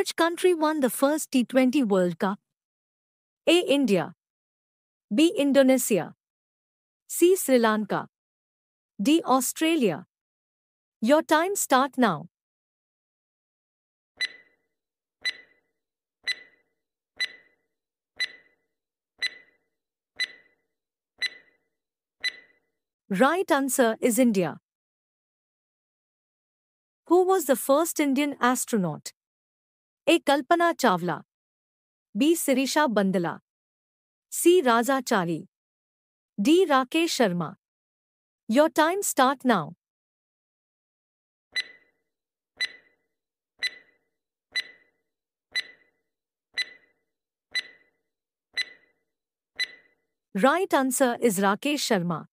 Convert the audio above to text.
Which country won the first T20 World Cup? A. India. B. Indonesia. C. Sri Lanka. D. Australia. Your time start now. Right answer is India. Who was the first Indian astronaut? A Kalpana Chawla, B Sirisha Bandla, C Rajachari D Rakesh Sharma. Your time start now right answer is Rakesh Sharma